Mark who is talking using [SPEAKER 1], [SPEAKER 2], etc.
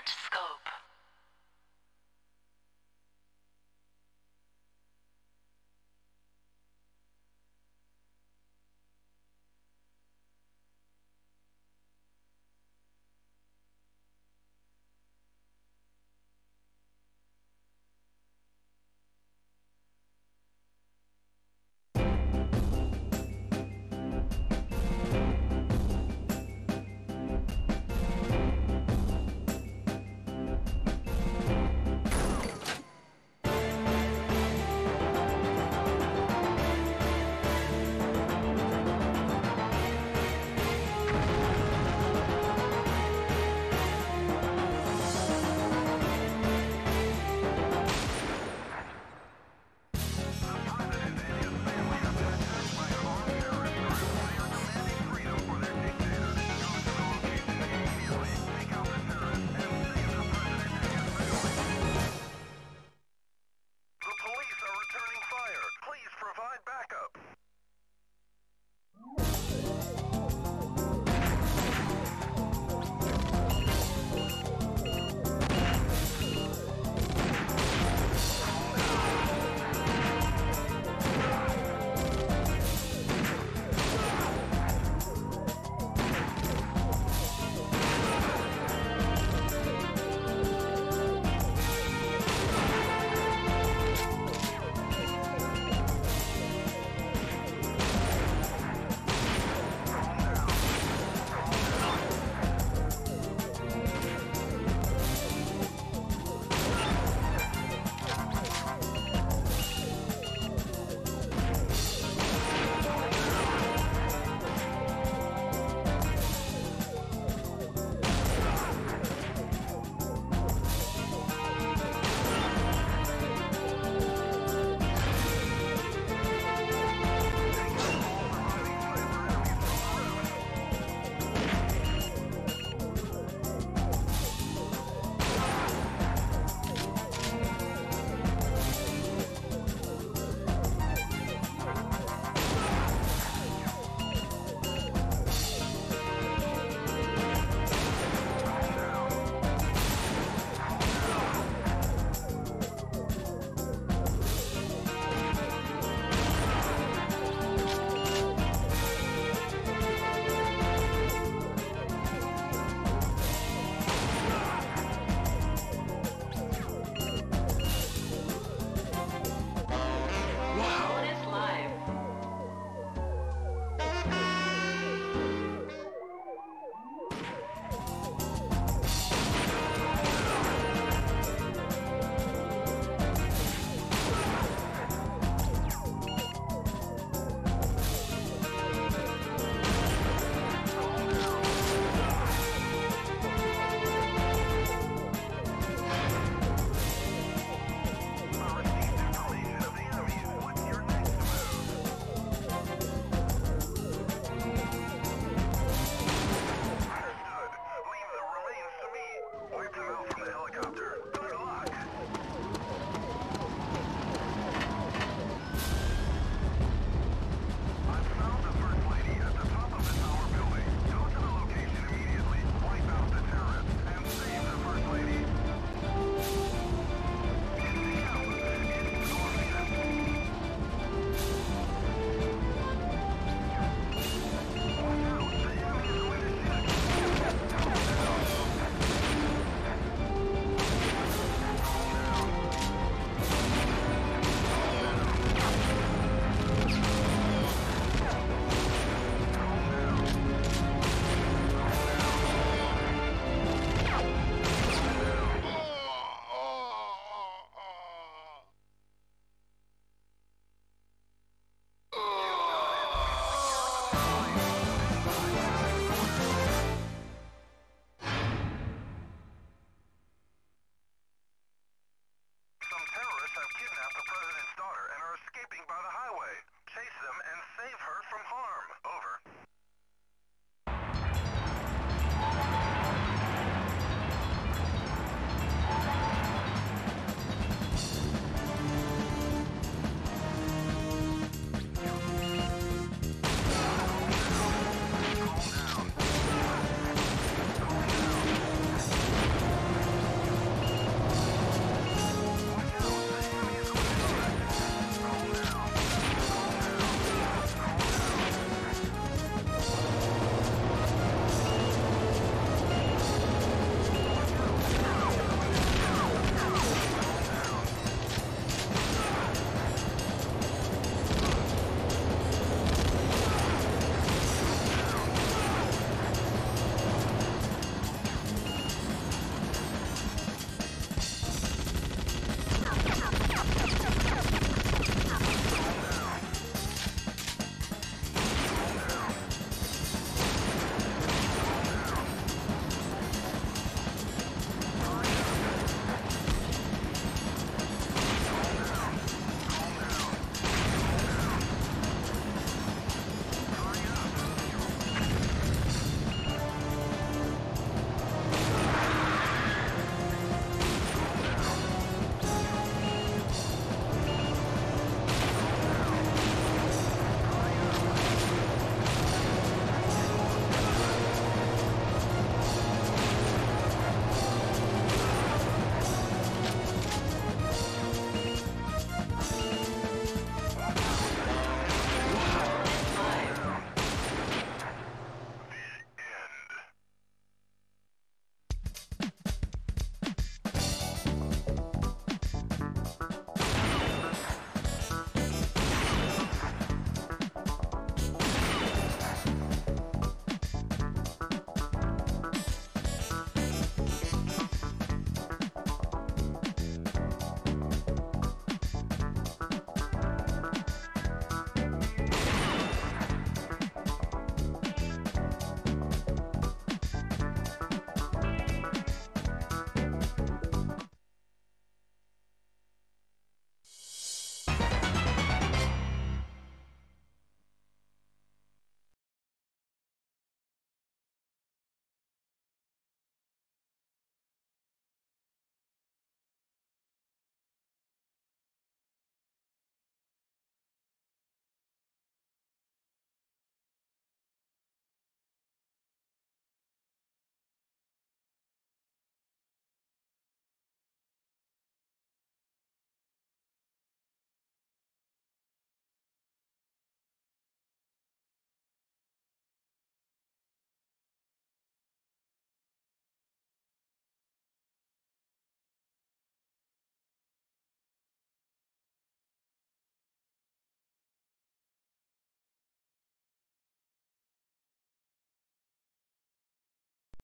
[SPEAKER 1] Silent School.